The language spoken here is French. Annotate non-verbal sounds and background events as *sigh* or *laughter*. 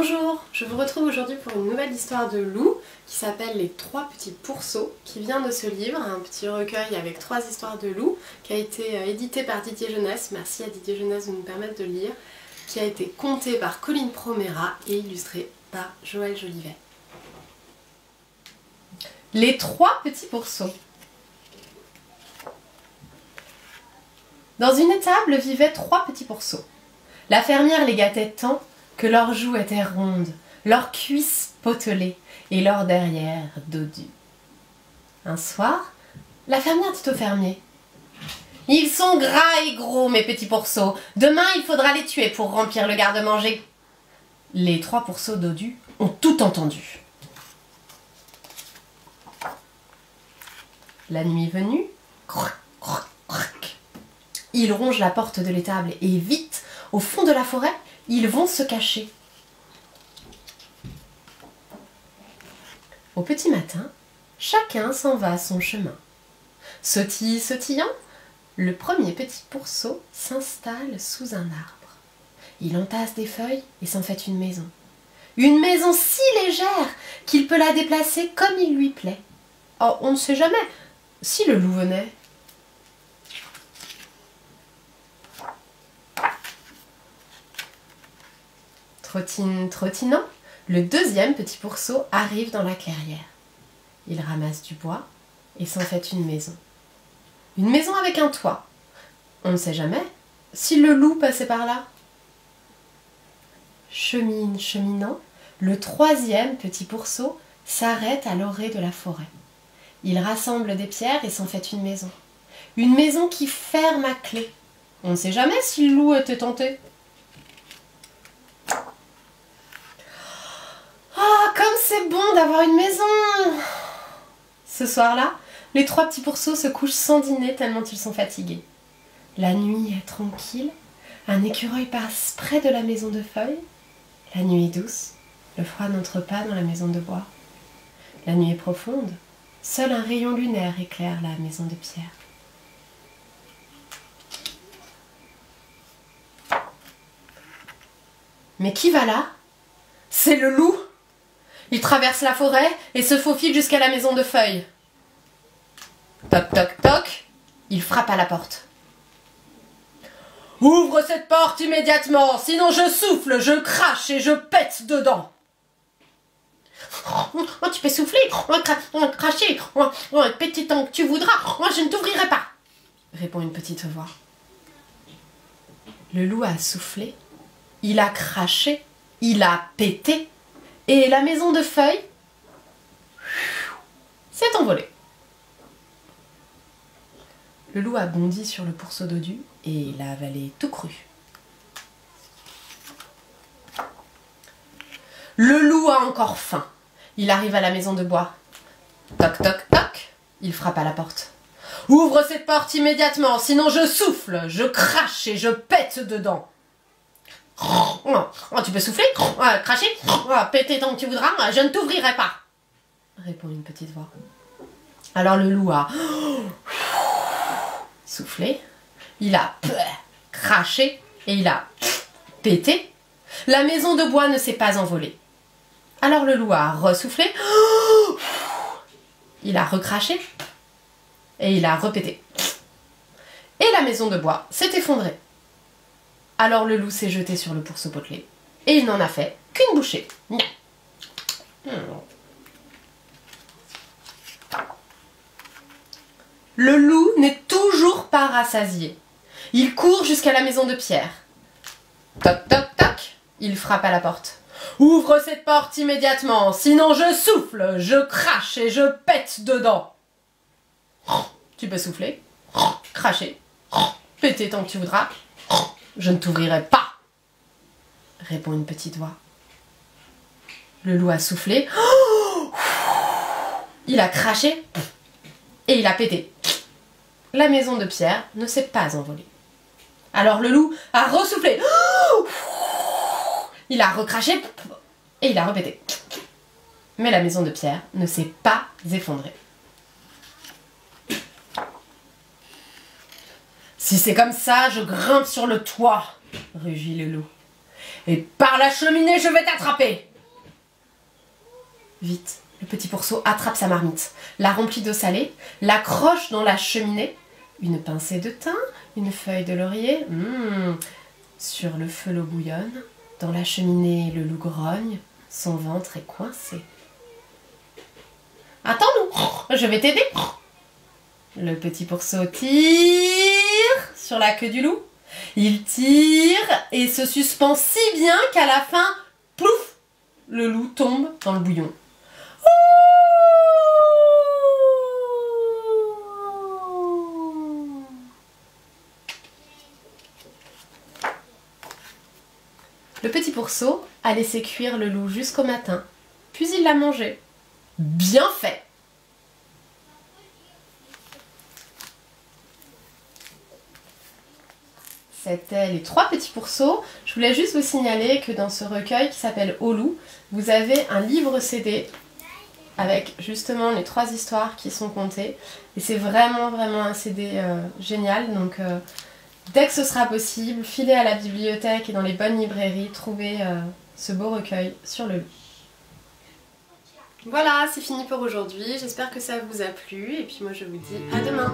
Bonjour, je vous retrouve aujourd'hui pour une nouvelle histoire de loup qui s'appelle Les Trois Petits Pourceaux, qui vient de ce livre, un petit recueil avec trois histoires de loups, qui a été euh, édité par Didier Jeunesse, merci à Didier Jeunesse de nous permettre de lire, qui a été conté par Colline Promera et illustré par Joël Jolivet. Les Trois Petits Pourceaux Dans une étable vivaient trois petits pourceaux. La fermière les gâtait tant que leurs joues étaient rondes, leurs cuisses potelées et leurs derrière dodus. Un soir, la fermière dit au fermier Ils sont gras et gros, mes petits pourceaux. Demain, il faudra les tuer pour remplir le garde-manger. Les trois pourceaux dodus ont tout entendu. La nuit venue, ils rongent la porte de l'étable et vite, au fond de la forêt, ils vont se cacher. Au petit matin, chacun s'en va à son chemin. Sautille, sautillant, le premier petit pourceau s'installe sous un arbre. Il entasse des feuilles et s'en fait une maison. Une maison si légère qu'il peut la déplacer comme il lui plaît. Oh, on ne sait jamais. Si le loup venait, Trottine, trottinant, le deuxième petit pourceau arrive dans la clairière. Il ramasse du bois et s'en fait une maison. Une maison avec un toit. On ne sait jamais si le loup passait par là. Chemine, cheminant, le troisième petit pourceau s'arrête à l'orée de la forêt. Il rassemble des pierres et s'en fait une maison. Une maison qui ferme à clé. On ne sait jamais si le loup était tenté. C'est bon d'avoir une maison Ce soir-là, les trois petits pourceaux se couchent sans dîner tellement ils sont fatigués. La nuit est tranquille, un écureuil passe près de la maison de feuilles. La nuit est douce, le froid n'entre pas dans la maison de bois. La nuit est profonde, seul un rayon lunaire éclaire la maison de pierre. Mais qui va là? C'est le loup il traverse la forêt et se faufile jusqu'à la maison de feuilles. Toc toc toc, il frappe à la porte. Ouvre cette porte immédiatement, sinon je souffle, je crache et je pète dedans. Oh, tu peux souffler, cracher, péter tant que tu voudras, moi je ne t'ouvrirai pas, répond une petite voix. Le loup a soufflé, il a craché, il a pété, et la maison de feuilles s'est envolée. Le loup a bondi sur le pourceau dodu et l'a avalé tout cru. Le loup a encore faim. Il arrive à la maison de bois. Toc toc toc. Il frappe à la porte. Ouvre cette porte immédiatement, sinon je souffle, je crache et je pète dedans. Oh, tu peux souffler, cracher, péter tant que tu voudras, je ne t'ouvrirai pas, répond une petite voix. Alors le loup a *gasps* soufflé, il a craché et il a pété. La maison de bois ne s'est pas envolée. Alors le loup a ressoufflé, *gasps* il a recraché et il a repété. Et la maison de bois s'est effondrée. Alors le loup s'est jeté sur le pourceau potelé et il n'en a fait qu'une bouchée. Le loup n'est toujours pas rassasié. Il court jusqu'à la maison de Pierre. Toc toc toc, il frappe à la porte. Ouvre cette porte immédiatement, sinon je souffle, je crache et je pète dedans. Tu peux souffler, cracher, péter tant que tu voudras. Je ne t'ouvrirai pas, répond une petite voix. Le loup a soufflé. *gasps* Il a craché et il a pété. La maison de Pierre ne s'est pas envolée. Alors le loup a ressoufflé. *gasps* Il a recraché et il a repété. Mais la maison de Pierre ne s'est pas effondrée. Si c'est comme ça, je grimpe sur le toit, rugit le loup. et par la cheminée je vais t'attraper. Vite, le petit pourceau attrape sa marmite, la remplit d'eau salée, l'accroche dans la cheminée, une pincée de thym, une feuille de laurier. Mmh. Sur le feu l'eau bouillonne, dans la cheminée le loup grogne, son ventre est coincé. Attends-nous, je vais t'aider. Le petit pourceau tire sur la queue du loup. Il tire et se suspend si bien qu'à la fin, plouf, le loup tombe dans le bouillon. Le petit pourceau a laissé cuire le loup jusqu'au matin, puis il l'a mangé. Bien fait C'était les trois petits pourceaux. Je voulais juste vous signaler que dans ce recueil qui s'appelle Au vous avez un livre CD avec justement les trois histoires qui sont contées. Et c'est vraiment vraiment un CD euh, génial. Donc euh, dès que ce sera possible, filez à la bibliothèque et dans les bonnes librairies, trouvez euh, ce beau recueil sur le loup. Voilà, c'est fini pour aujourd'hui. J'espère que ça vous a plu. Et puis moi je vous dis à demain